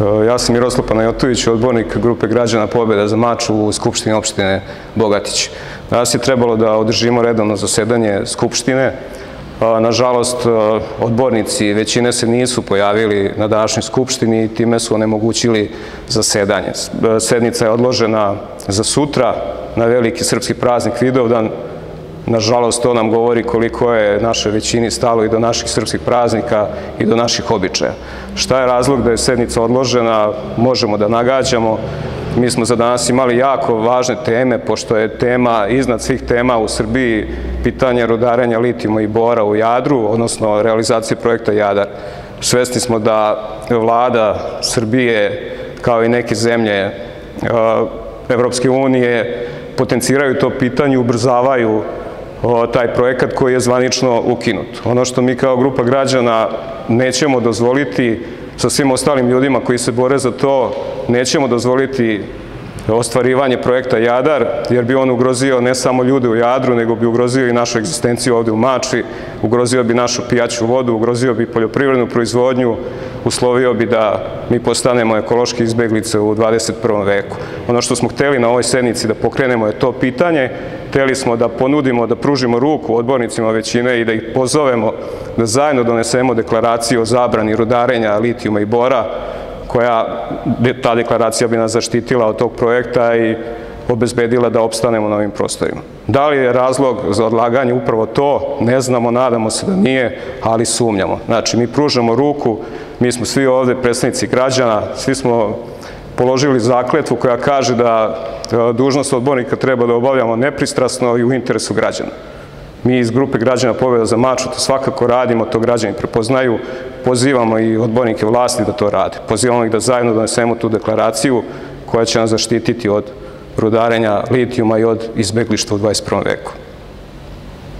E, ja sam Miroslav Panajotović, odbornik grupe građana Pobjeda za mač u Skupštini opštine Bogatić. Danas je trebalo da održimo redovno zasedanje Skupštine. E, nažalost, e, odbornici većine se nisu pojavili na današnjoj Skupštini i time su onemogućili zasedanje. Sednica je odložena za sutra na veliki srpski praznik Vidovdan, Nažalost, to nam govori koliko je naše većini stalo i do naših srpskih praznika i do naših običaja. Šta je razlog da je sednica odložena, možemo da nagađamo. Mi smo za danas imali jako važne teme, pošto je tema iznad svih tema u Srbiji pitanje rudarenja litijuma i bora u Jadru, odnosno realizacije projekta Jadar. Svesni smo da vlada Srbije, kao i neke zemlje Evropske unije, potenciraju to pitanje, ubrzavaju taj projekat koji je zvanično ukinut. Ono što mi kao grupa građana nećemo dozvoliti sa svim ostalim ljudima koji se bore za to, nećemo dozvoliti ostvarivanje projekta Jadar, jer bi on ugrozio ne samo ljude u Jadru, nego bi ugrozio i našu egzistenciju ovde u Mači, ugrozio bi našu pijaću vodu, ugrozio bi poljoprivrednu proizvodnju, uslovio bi da mi postanemo ekološki izbeglice u 21. veku. Ono što smo hteli na ovoj sednici da pokrenemo je to pitanje, hteli smo da ponudimo, da pružimo ruku odbornicima većine i da ih pozovemo da zajedno donesemo deklaraciju o zabrani rudarenja litijuma i bora, koja ta deklaracija bi nas zaštitila od tog projekta i obezbedila da opstanemo na ovim prostorima. Da li je razlog za odlaganje upravo to? Ne znamo, nadamo se da nije, ali sumnjamo. Znači, mi pružamo ruku, mi smo svi ovde predstavnici građana, svi smo položili zakletvu koja kaže da dužnost odbornika treba da obavljamo nepristrasno i u interesu građana. Mi iz grupe građana Pobjeda za maču to svakako radimo, to građani prepoznaju, pozivamo i odbornike vlasti da to rade. Pozivamo ih da zajedno donesemo tu deklaraciju koja će nas zaštititi od rudarenja litijuma i od izbeglištva u 21. veku.